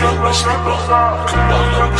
Come on,